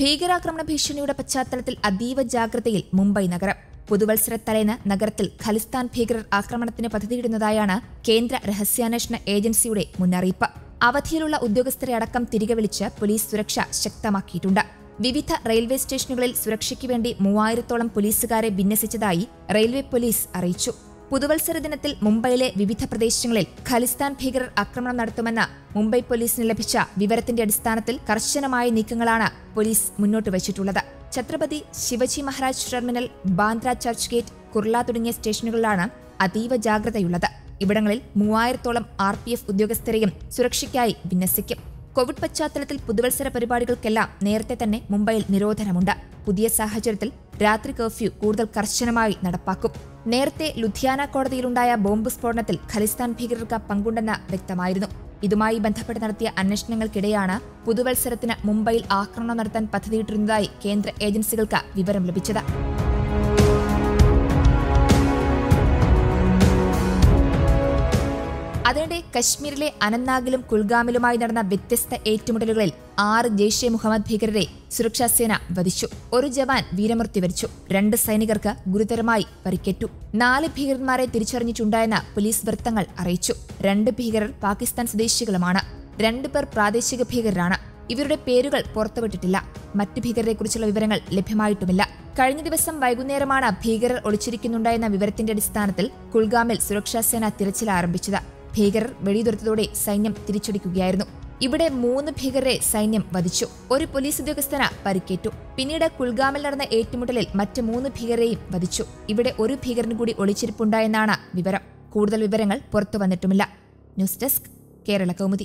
ഭീകരാക്രമണ ഭീഷണിയുടെ പശ്ചാത്തലത്തിൽ അതീവ ജാഗ്രതയിൽ മുംബൈ നഗരം. പുതുവത്സര തലേന്ന് നഗരത്തിൽ ഖലിസ്ഥാൻ ഭീകരർ ആക്രമണത്തിന് പദ്ധതിയിടുന്നതായാണ് കേന്ദ്ര രഹസ്യാന്വേഷണ ഏജൻസിയുടെ മുന്നറിയിപ്പ്. അവധിയിലുള്ള ഉദ്യോഗസ്ഥരെ അടക്കം തിരികെ വിളിച്ച് പോലീസ് സുരക്ഷ ശക്തമാക്കിയിട്ടുണ്ട്. വിവിധ റെയിൽവേ സ്റ്റേഷനുകളിൽ സുരക്ഷയ്ക്ക് വേണ്ടി മൂവായിരത്തോളം പോലീസുകാരെ വിന്യസിച്ചതായി റെയിൽവേ പോലീസ് അറിയിച്ചു. പുതുവത്സര ദിനത്തിൽ മുംബൈയിലെ വിവിധ പ്രദേശങ്ങളിൽ ഖലിസ്ഥാൻ ഭീകരർ ആക്രമണം നടത്തുമെന്ന മുംബൈ പോലീസിന് ലഭിച്ച വിവരത്തിന്റെ അടിസ്ഥാനത്തിൽ കർശനമായ നീക്കങ്ങളാണ് പോലീസ് മുന്നോട്ട് വച്ചിട്ടുള്ളത്. ഛത്രപതി ശിവജി മഹാരാജ് ടെർമിനൽ ബാന്ദ്ര ചർച്ച് ഗേറ്റ് കുർള തുടങ്ങിയ സ്റ്റേഷനുകളിലാണ് അതീവ ജാഗ്രതയുള്ളത്. ഇവിടങ്ങളിൽ മൂവായിരത്തോളം ആർ പി എഫ് ഉദ്യോഗസ്ഥരെയും സുരക്ഷയ്ക്കായി വിന്യസിക്കും. കോവിഡ് പശ്ചാത്തലത്തിൽ പുതുവത്സര പരിപാടികൾക്കെല്ലാം നേരത്തെ തന്നെ മുംബൈയിൽ നിരോധനമുണ്ട്. പുതിയ സാഹചര്യത്തിൽ രാത്രി കർഫ്യൂ കൂടുതൽ കർശനമായി നടപ്പാക്കും. നേരത്തെ ലുധിയാന കോടതിയിലുണ്ടായ ബോംബ് സ്ഫോടനത്തിൽ ഖലിസ്ഥാൻ ഭീകരർക്ക് പങ്കുണ്ടെന്ന് വ്യക്തമായിരുന്നു. ഇതുമായി ബന്ധപ്പെട്ട് നടത്തിയ അന്വേഷണങ്ങൾക്കിടെയാണ് പുതുവത്സരത്തിന് മുംബൈയിൽ ആക്രമണം നടത്താൻ പദ്ധതിയിട്ടിരുന്നതായി കേന്ദ്ര ഏജൻസികൾക്ക് വിവരം ലഭിച്ചത്. അതിനിടെ കശ്മീരിലെ അനന്ത്നാഗിലും കുൽഗാമിലുമായി നടന്ന വ്യത്യസ്ത ഏറ്റുമുട്ടലുകളിൽ ആറ് ജെയ്ഷെ മുഹമ്മദ് ഭീകരരെ സുരക്ഷാസേന വധിച്ചു. ഒരു ജവാൻ വീരമൃത്യു വരിച്ചു. രണ്ട് സൈനികർക്ക് ഗുരുതരമായി പരിക്കേറ്റു. നാല് ഭീകരന്മാരെ തിരിച്ചറിഞ്ഞിട്ടുണ്ടായെന്ന് പോലീസ് വൃത്തങ്ങൾ അറിയിച്ചു. രണ്ട് ഭീകരർ പാകിസ്ഥാൻ സ്വദേശികളുമാണ്. രണ്ടുപേർ പ്രാദേശിക ഭീകരരാണ്. ഇവരുടെ പേരുകൾ പുറത്തുവിട്ടിട്ടില്ല. മറ്റ് ഭീകരരെക്കുറിച്ചുള്ള വിവരങ്ങൾ ലഭ്യമായിട്ടുമില്ല. കഴിഞ്ഞ ദിവസം വൈകുന്നേരമാണ് ഭീകരർ ഒളിച്ചിരിക്കുന്നുണ്ടായെന്ന വിവരത്തിന്റെ അടിസ്ഥാനത്തിൽ കുൽഗാമിൽ സുരക്ഷാസേന തിരച്ചിൽ ആരംഭിച്ചത്. ഭീകരർ വെടിയുതിർത്തതോടെ സൈന്യം തിരിച്ചടിക്കുകയായിരുന്നു. ഇവിടെ മൂന്ന് ഭീകരരെ സൈന്യം വധിച്ചു. ഒരു പോലീസ് ഉദ്യോഗസ്ഥന് പരിക്കേറ്റു. പിന്നീട് കുൽഗാമിൽ നടന്ന ഏറ്റുമുട്ടലിൽ മറ്റ് മൂന്ന് ഭീകരരെയും വധിച്ചു. ഇവിടെ ഒരു ഭീകരൻ കൂടി ഒളിച്ചിരിപ്പുണ്ടായെന്നാണ് വിവരം. കൂടുതൽ വിവരങ്ങൾ പുറത്തു വന്നിട്ടുമില്ല. News desk Kerala Kaumudi.